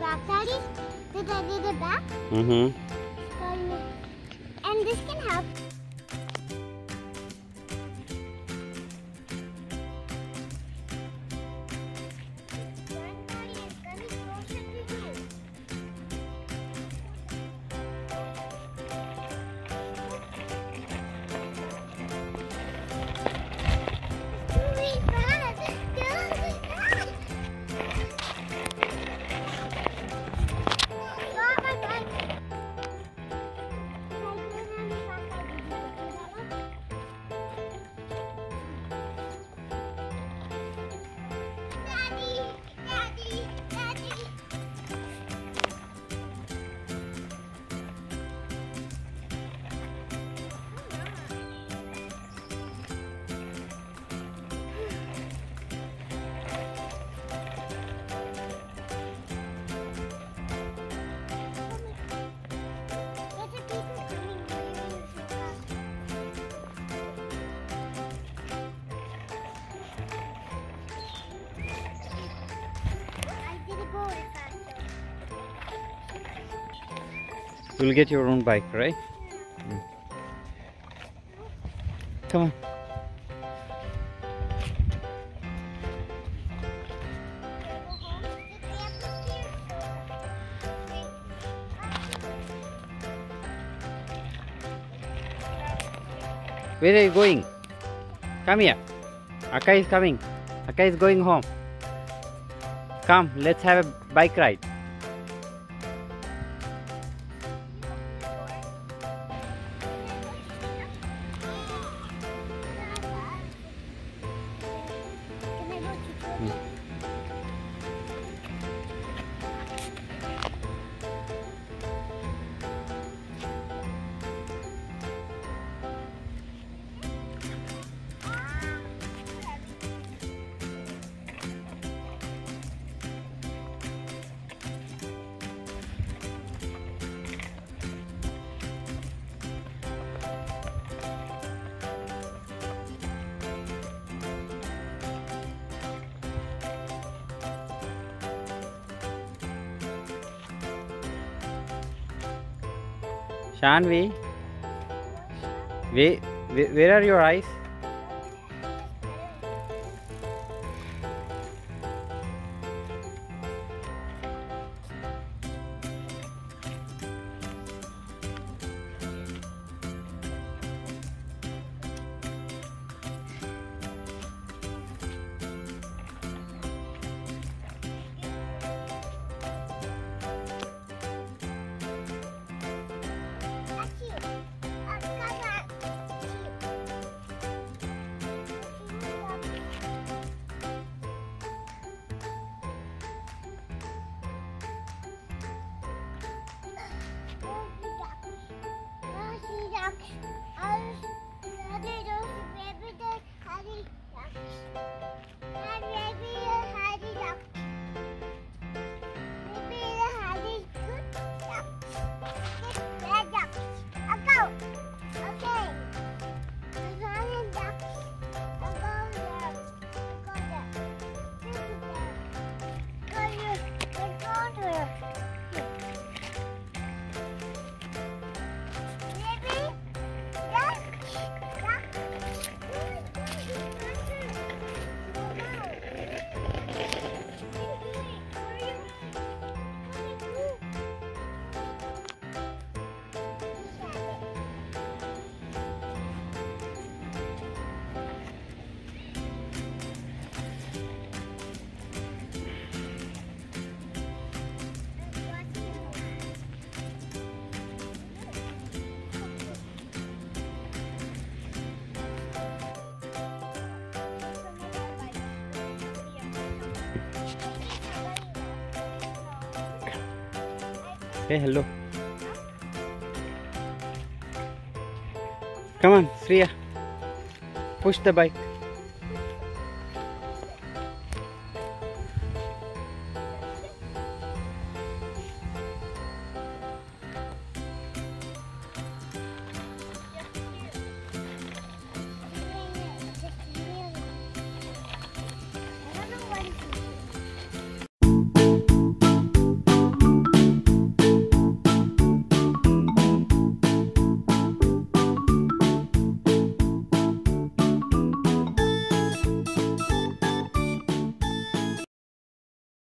back, Daddy. Did I do the back? Mm-hmm. You'll get your own bike, right? Come on. Where are you going? Come here. Akka is coming. Akka is going home. Come, let's have a bike ride. Shanvi, where, where, are your eyes? Okay. Hey, hello. Come on, Sriya. Push the bike.